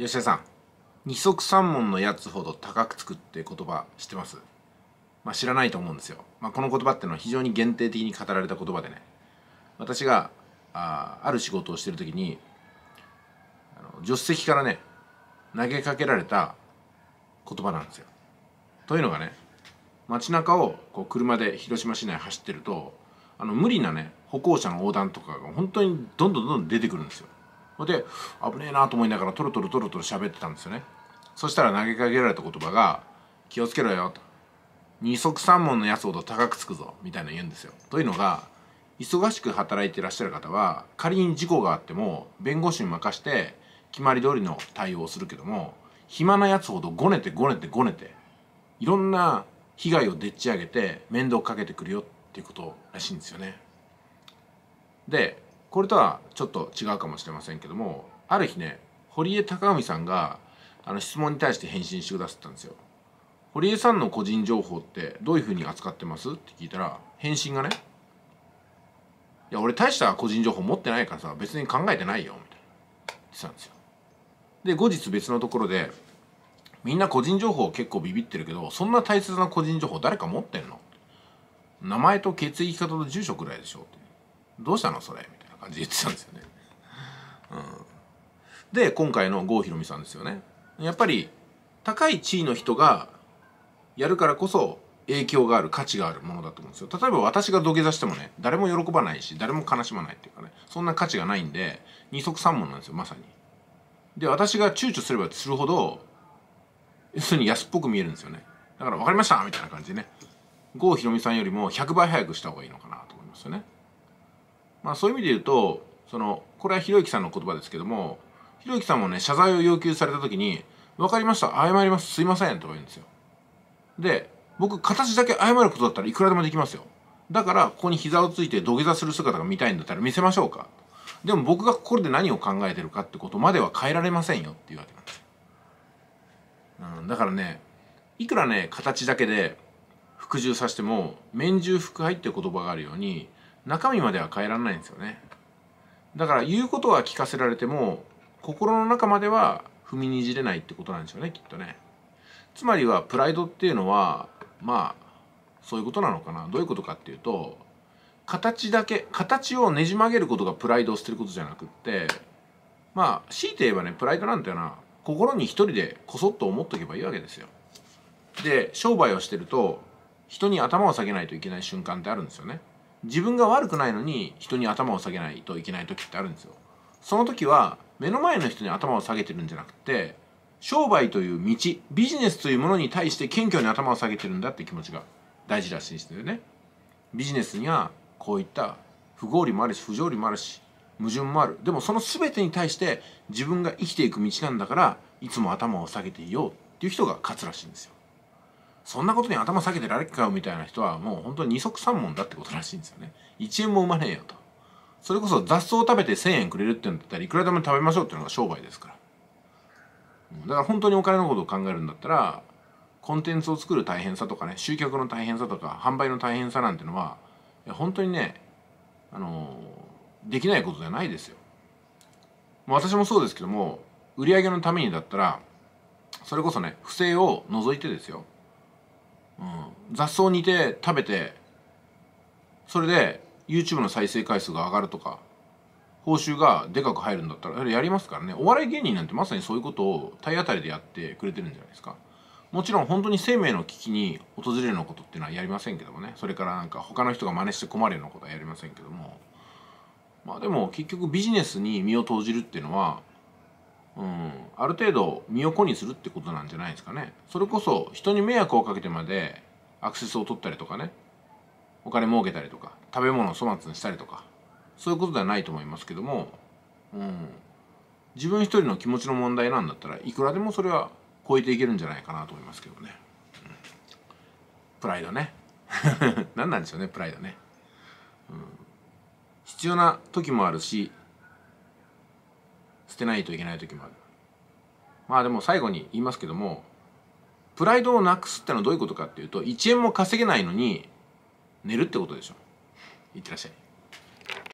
吉田さん二足三門のやつほど高くつくって言葉知ってます？まあ知らないと思うんですよ、まあ、この言葉ってのは非常に限定的に語られた言葉でね。私があある仕事をしてる時にあの助手席からね投げかけられた言葉なんですよ。というのがね街中をこう車で広島市内走ってるとあの無理なね歩行者の横断とかが本当にどんどんどんどん出てくるんですよ。で危ねえなと思いながらトロトロトロトロ喋ってたんですよね。そしたら投げかけられた言葉が「気をつけろよ」と「二足三門のやつほど高くつくぞ」みたいな言うんですよ。というのが忙しく働いていらっしゃる方は仮に事故があっても弁護士に任して決まり通りの対応をするけども暇なやつほどごねてごねてごねていろんな被害をでっち上げて面倒かけてくるよっていうことらしいんですよね。でこれとはちょっと違うかもしれませんけどもある日ね堀江貴文さんがあの質問に対して返信してくださったんですよ。堀江さんの個人情報ってどういうふうに扱ってます？って聞いたら返信がね「いや俺大した個人情報持ってないからさ別に考えてないよ」みたいな言ってたんですよ。で後日別のところでみんな個人情報結構ビビってるけどそんな大切な個人情報誰か持ってんの？名前と血液型と住所くらいでしょ？って。どうしたのそれ？みたいな感じで言ってたんですよね。うん、で今回の郷ひろみさんですよね。やっぱり高い地位の人がやるからこそ影響がある価値があるものだと思うんですよ。例えば私が土下座してもね誰も喜ばないし誰も悲しまないっていうかねそんな価値がないんで二足三門なんですよまさに。で私が躊躇すればするほど要するに安っぽく見えるんですよね。だから分かりましたみたいな感じでね。郷ひろみさんよりも100倍早くした方がいいのかなと思いますよね。まあそういう意味で言うとそのこれはひろゆきさんの言葉ですけどもひろゆきさんもね謝罪を要求された時に「分かりました謝りますすいません」とか言うんですよ。で僕形だけ謝ることだったらいくらでもできますよ。だからここに膝をついて土下座する姿が見たいんだったら見せましょうか。でも僕が心で何を考えてるかってことまでは変えられませんよっていうわけなんです、うん、だからねいくらね形だけで服従させても面従服配っていう言葉があるように中身までは変えられないんですよねだから言うことは聞かせられても心の中までは踏みにじれないってことなんでしょうねきっとねつまりはプライドっていうのはまあそういうことなのかなどういうことかっていうと形だけ形をねじ曲げることがプライドを捨てることじゃなくってまあ強いて言えばねプライドなんていうのは心に一人でこそっと思っとけばいいわけですよ。で商売をしてると人に頭を下げないといけない瞬間ってあるんですよね。自分が悪くないのに人に頭を下げないといけない時ってあるんですよ。その時は目の前の人に頭を下げてるんじゃなくて商売という道ビジネスというものに対して謙虚に頭を下げてるんだって気持ちが大事らしいですよね。ビジネスにはこういった不合理もあるし不条理もあるし矛盾もあるでもその全てに対して自分が生きていく道なんだからいつも頭を下げていようっていう人が勝つらしいんですよそんなことに頭下げてられっかよみたいな人はもう本当に二足三門だってことらしいんですよね。1円も生まねえよと。それこそ雑草を食べて1,000円くれるって言うんだったらいくらでも食べましょうっていうのが商売ですから。だから本当にお金のことを考えるんだったらコンテンツを作る大変さとかね集客の大変さとか販売の大変さなんてのは本当にねあのできないことじゃないですよ。私もそうですけども売り上げのためにだったらそれこそね不正を除いてですよ、雑草煮て食べてそれで YouTube の再生回数が上がるとか報酬がでかく入るんだったらやりますからね。お笑い芸人なんてまさにそういうことを体当たりでやってくれてるんじゃないですか。もちろん本当に生命の危機に訪れるようなことっていうのはやりませんけどもね。それからなんか他の人が真似して困るようなことはやりませんけども。まあでも結局ビジネスに身を投じるっていうのはうん。ある程度身を粉にするってことなんじゃないですかね。それこそ人に迷惑をかけてまでアクセスを取ったりとかね。お金儲けたりとか食べ物を粗末にしたりとか。そういうことではないと思いますけども。うん。自分一人の気持ちの問題なんだったらいくらでもそれは超えていけるんじゃないかなと思いますけどね、うん、プライドね。何なんでしょうねプライドね、うん、必要な時もあるし捨てないといけない時もある。まあでも最後に言いますけどもプライドをなくすってのはどういうことかっていうと1円も稼げないのに寝るってことでしょ。いってらっしゃい。